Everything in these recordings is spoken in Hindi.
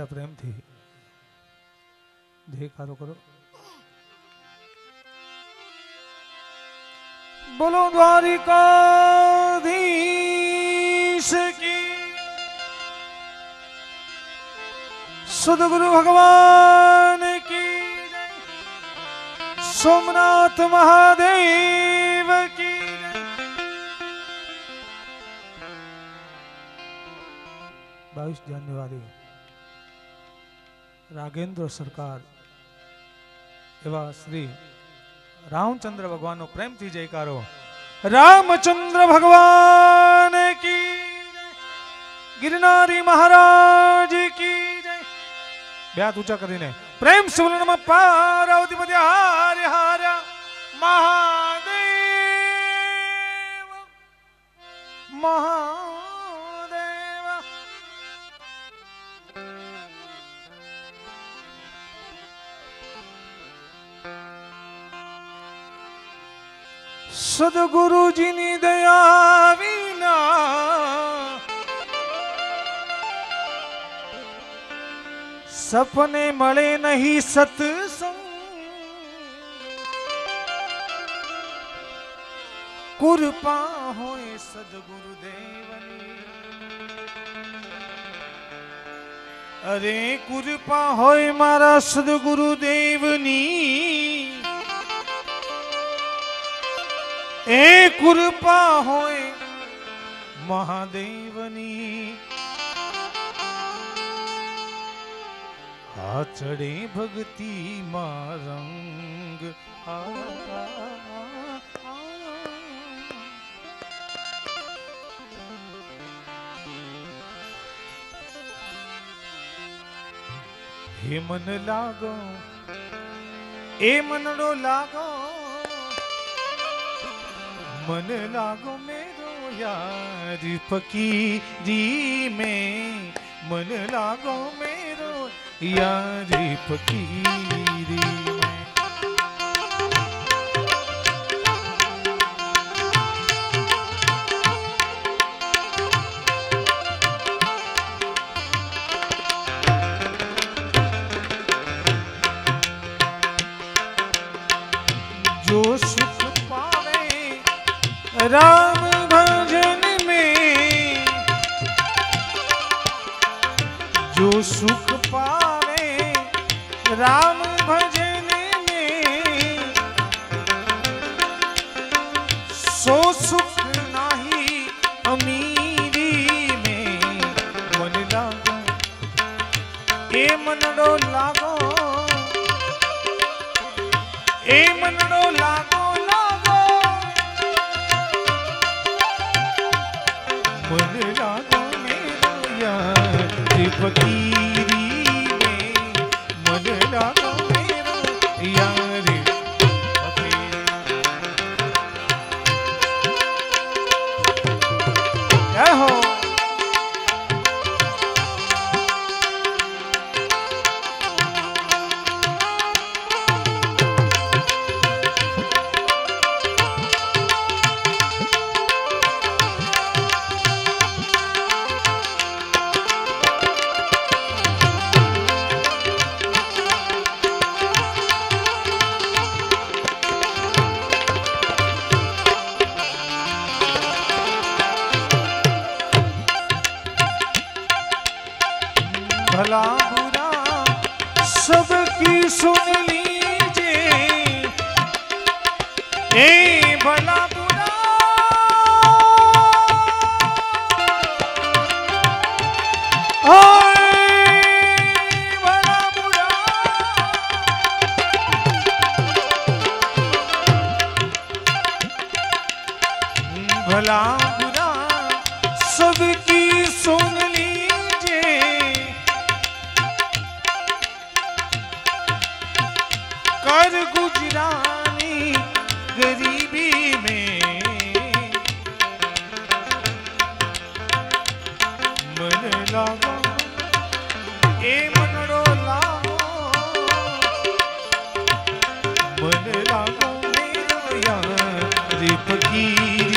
ज़्यादा प्रेम थी। कारो करो। बोलो द्वारिका की। सदगुरु भगवान की सोमनाथ महादेव की बाईस जनवरी। રાગેન્દ્ર સરકાર એવા શ્રી રામચંદ્ર ભગવાનનો પ્રેમથી જયકારો. રામચંદ્ર ભગવાન કી ગિરનારી મહારાજ કી જય. બે હાથ ઊંચા કરીને. પ્રેમ સુવર્ણમાં પાર્વતીપતિ હારે હાર્યા સદગુરુજીની દયા વિના સપને મળે નહીં સત્સંગ કૃપા હોય સદગુરુદેવની અરે કૃપા હોય મારા સદગુરુદેવની એ કૃપા હોય મહાદેવની આ ચડે ભક્તિ માં રંગ આ, આ, આ. હે મન લાગો એ મનડો લાગો मन लागो मेरो यार फकीरी में। मन लागो मेरो यार फकीरी। मन लागो मेरो यार फकीरी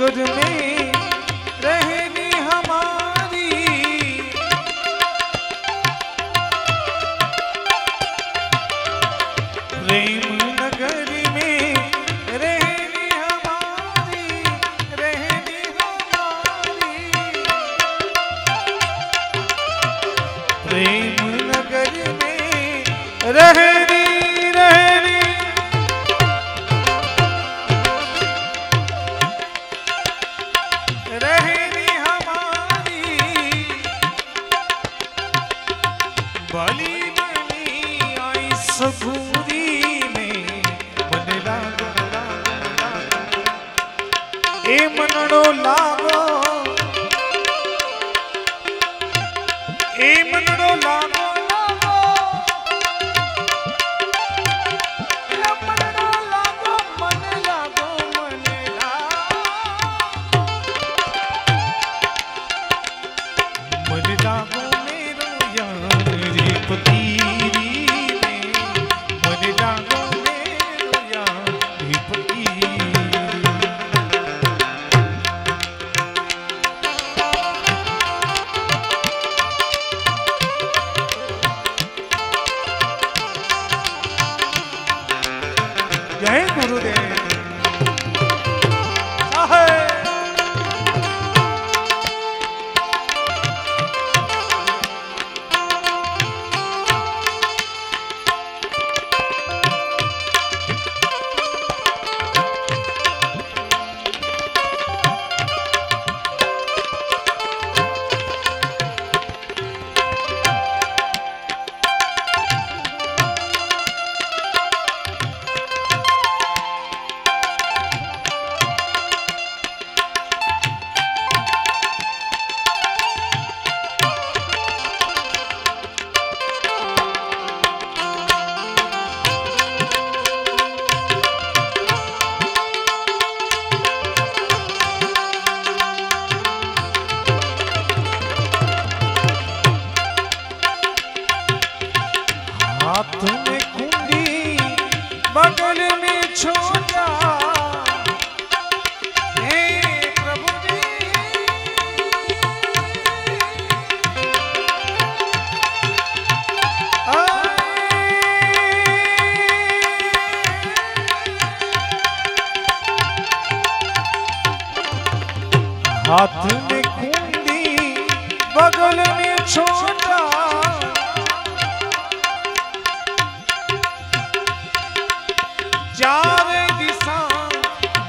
good to me.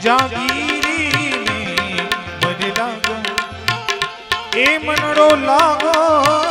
જાગીરી મને લાગો. એ મનડો લાગો.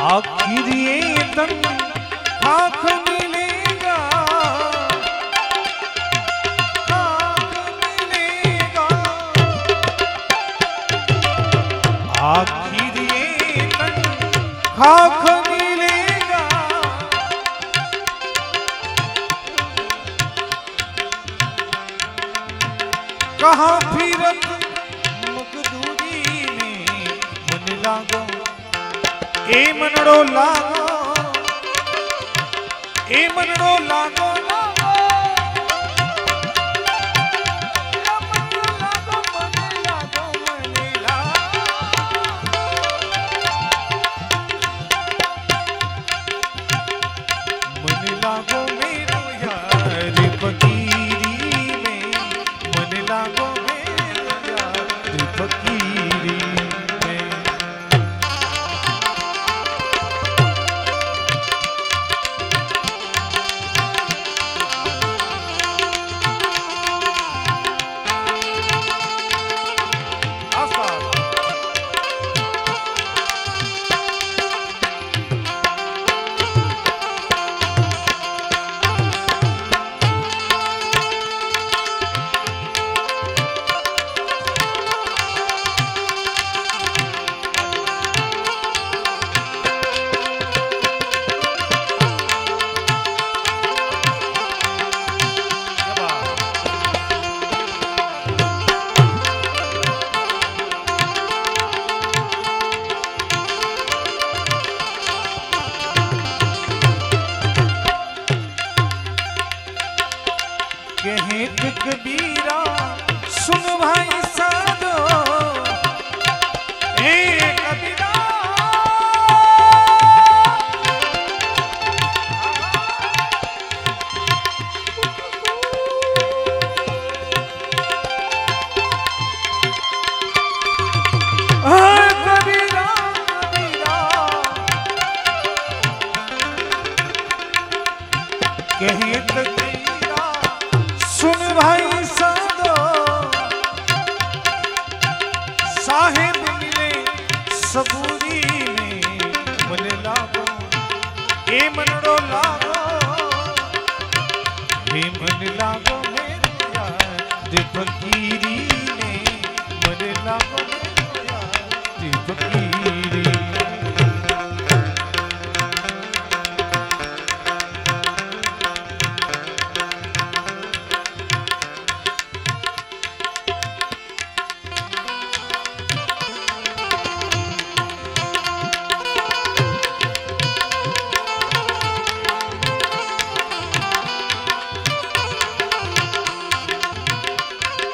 आखिर ये हाथ मिलेगा। हाथ मिलेगा। आखिर ये हाथ मिलेगा। कहाँ फिरत मुख दूरी में? मन लागो એ મનડો લાગો એ મનડો લાગો.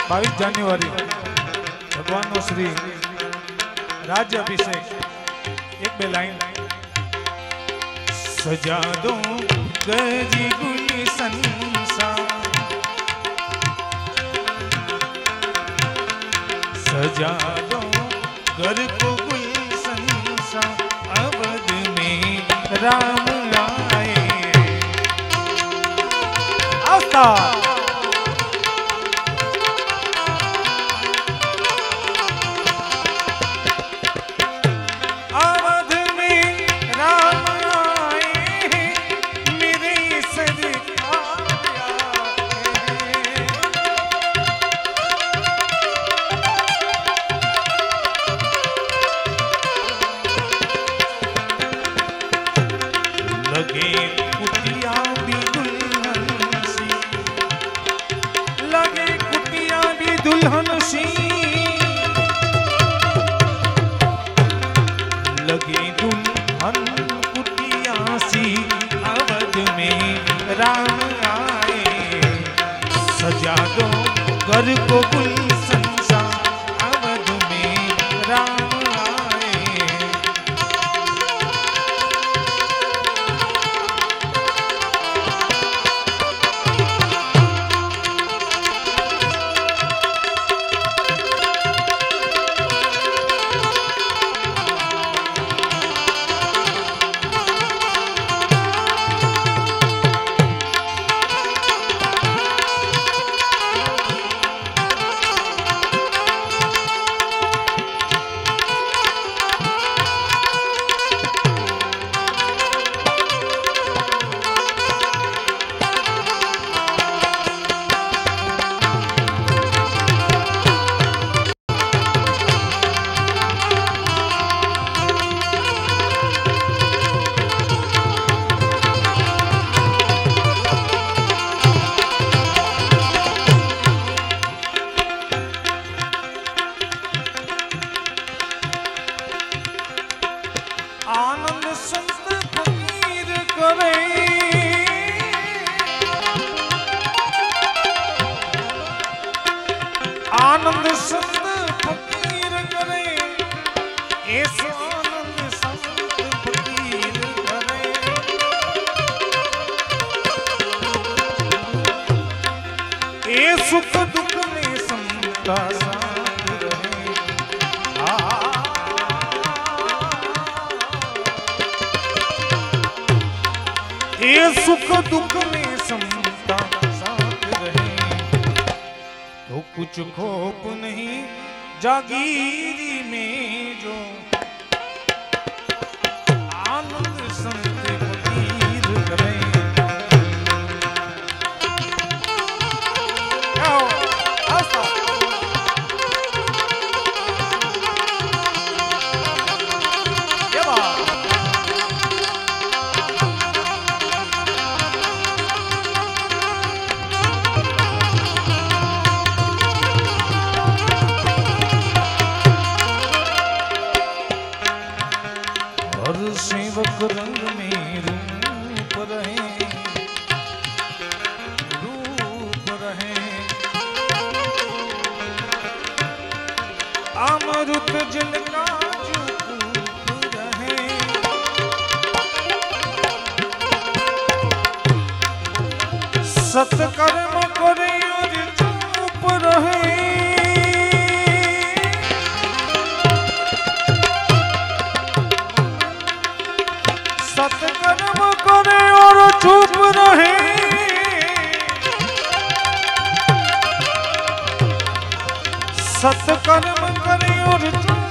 બાવીસ જાન્યુઆરી ભગવાનનો શ્રી રાજ્ય અભિષેક એક બે લાઈન સજા દો ગજી ગુલ સંસાર सजा दो घर को गुलशन सा अवध में राम आए आता लगे कुटिया भी दुल्हन सी। लगे कुटिया भी दुल्हन सी। लगे दुल्हन कुटिया सी, अवध में राम आए। सजा दो घर को ये सुख दुख में समता साथ रहे। तो कुछ खोप नहीं जागीरी में जो आनंद संग सत्कर्म करे चुप रहे। सत्कर्म करे और चुप रहे। सत्कर्म करे और चुप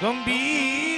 ગંભીર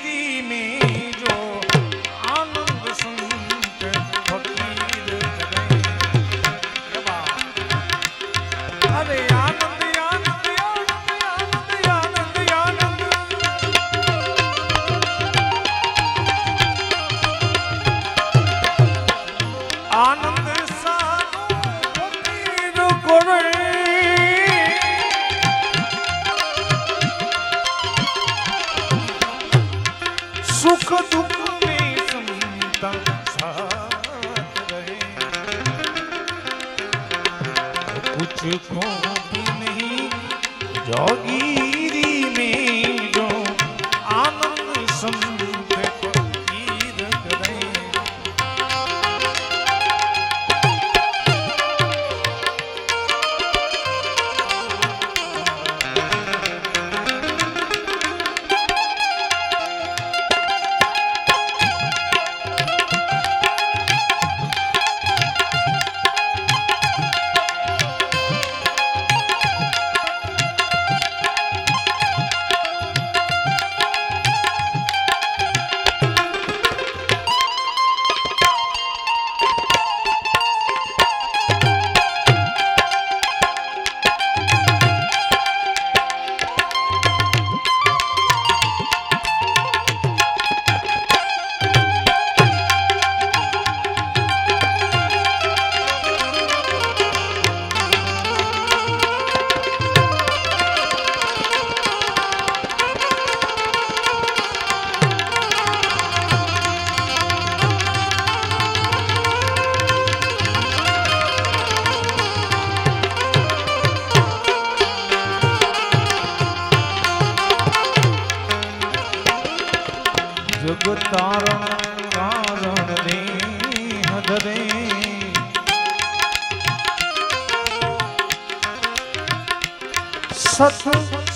સત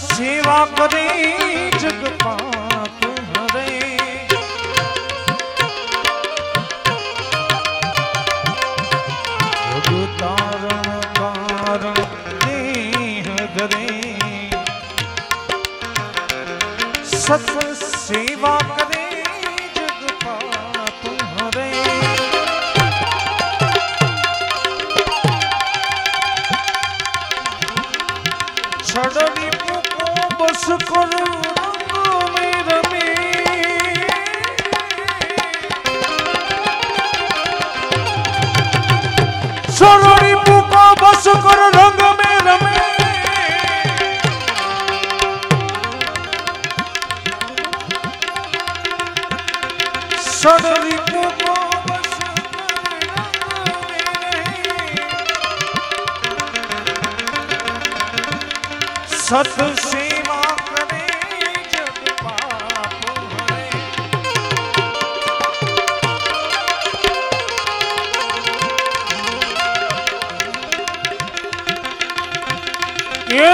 સેવા કરી જગપા સરોડી પૂકો બસ કરો રંગ મે રમે સરોડી પૂકો બસ સત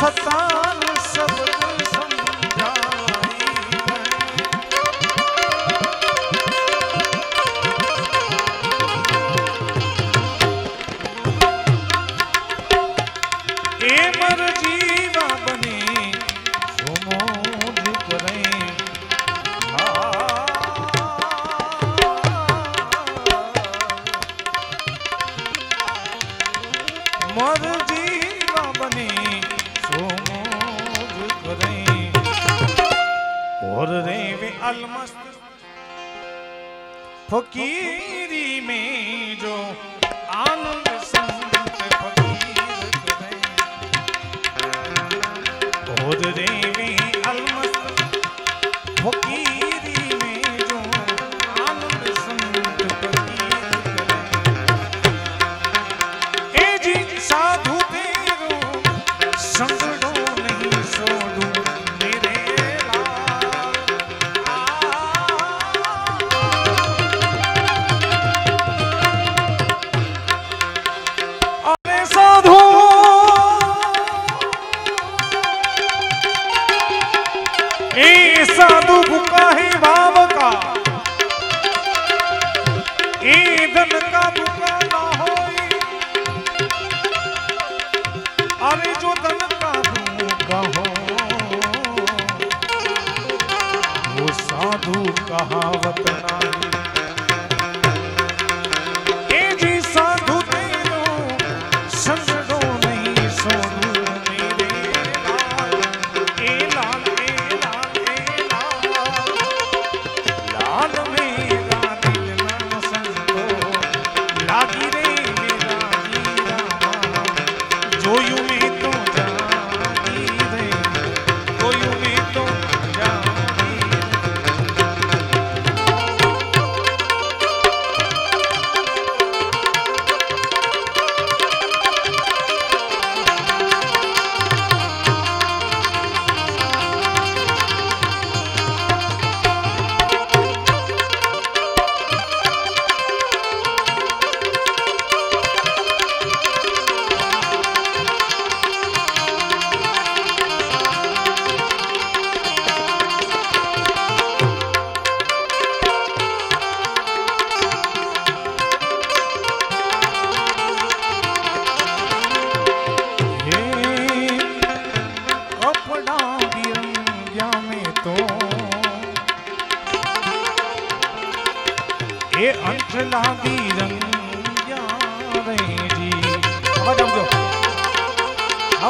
सत्ता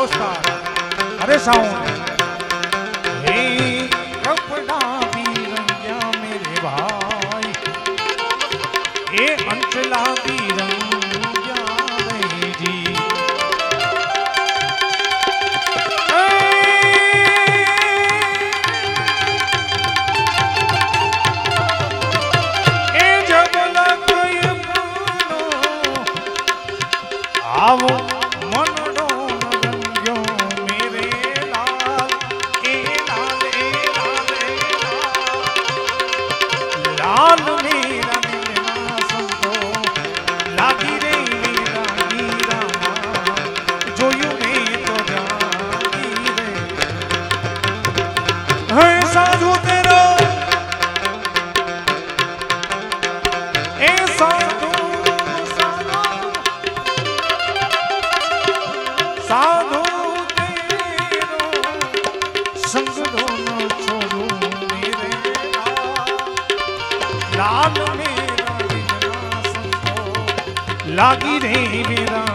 All Star. Hare Sound. સાધુ સંગનો છોડો લાલ મેરા લાગી રે મેરા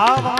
आवा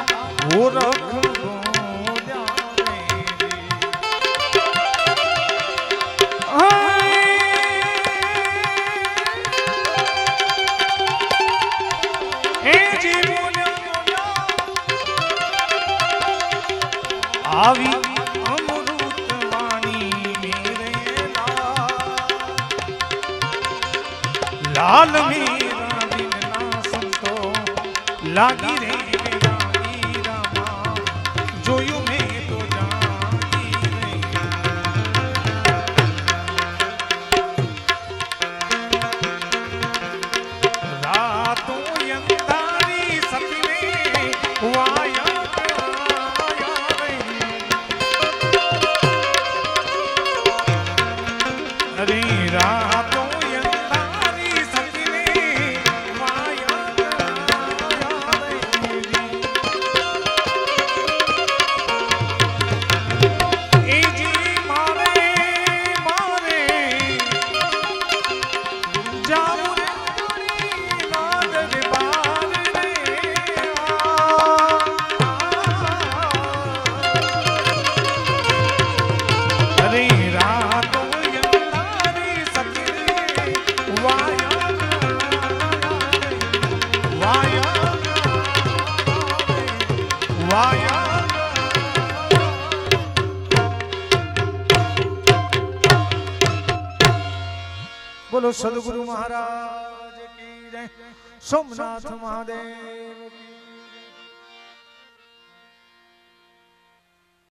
સોમનાથ મહાદેવ.